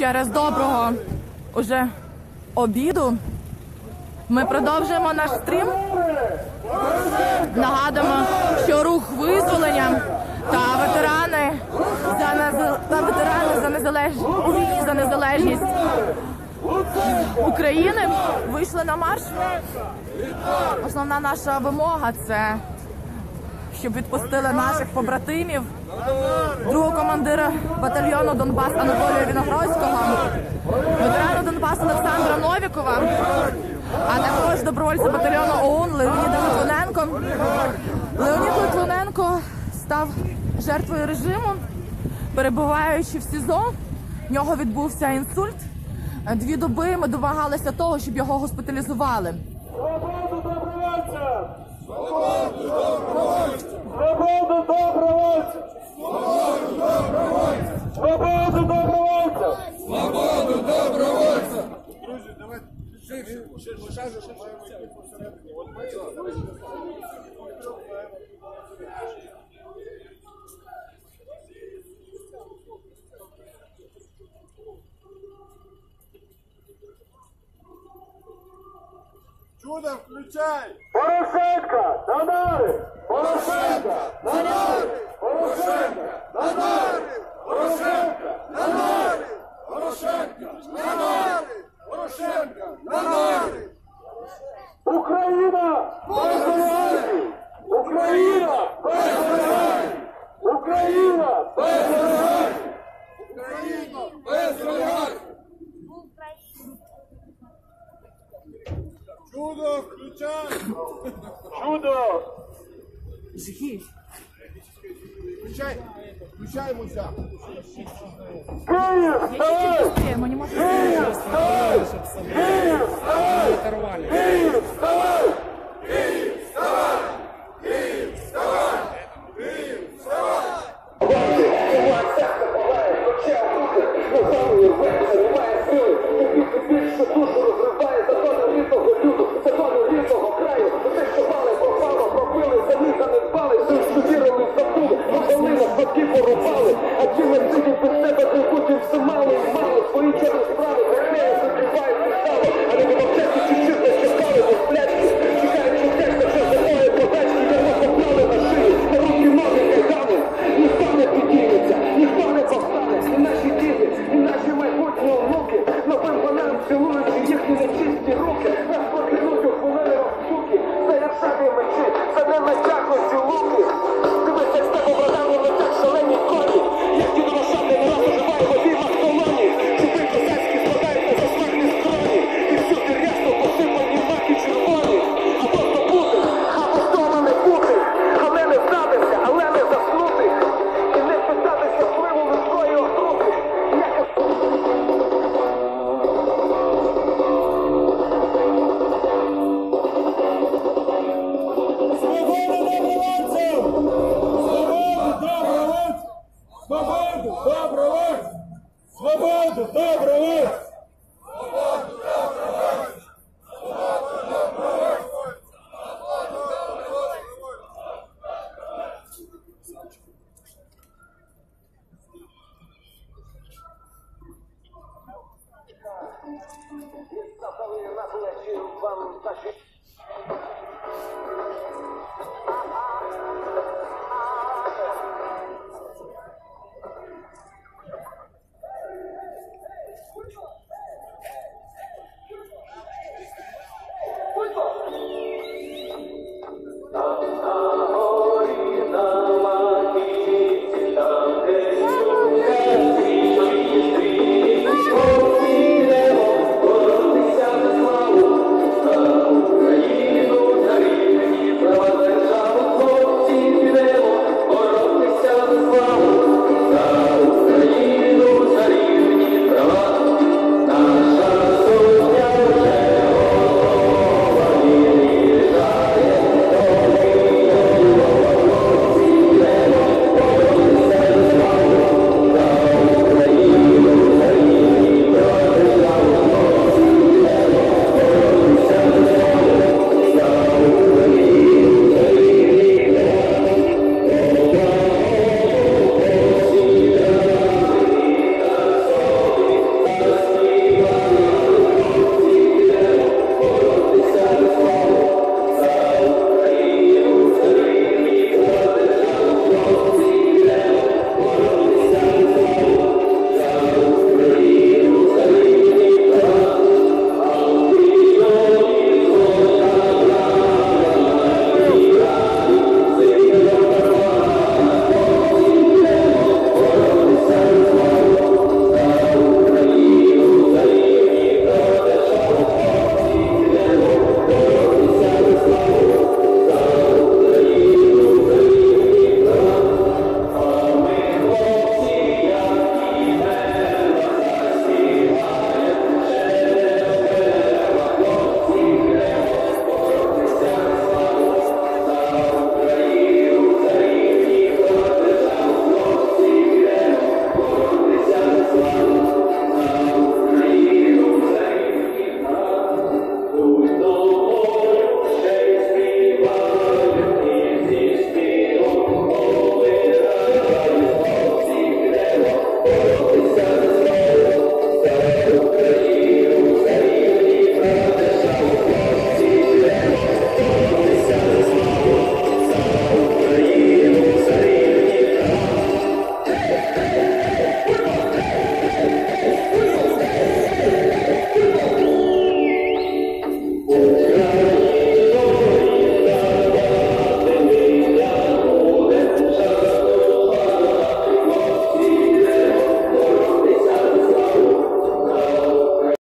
ще раз доброго уже обіду. Ми продовжуємо наш стрім. Нагадуємо, що рух визволення та ветерани за незал- та ветерани за незалежність за незалежність України вийшли на марш. Основна наша вимога це щоб відпустили наших побратимів, другого командира батальйону Донбас Анатолія Віногродського, ветерана Донбасу Олександра Новікова, а також добровольця батальйону ОУН Леоніда Литвиненко. Леонід Литвиненко став жертвою режиму, перебуваючи в СІЗО. В нього відбувся інсульт. Дві доби ми домагалися того, щоб його госпіталізували. Свободу добровольця! Свободу добровольця! Свободу добровольця! Свободу добровольця! Друзі, давайте ширше, ширше, ширше, ширше. От ми Чудо, включай! Порошенка! На нари! Порошенка! На нари! Порошенка! На нари! Порошенка! На нари! Порошенка! На нари! Порошенка! На нари! Україна! Без! Україна! Без! Україна! Без! Україна без! Чудо, включай! Чудо! Включай! Включай, муся! Ми не можемо Київ! Вставай! Київ! Gracias.